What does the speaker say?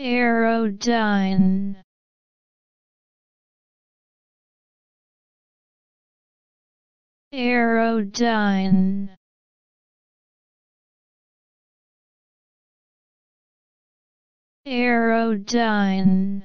Aerodyne Aerodyne Aerodyne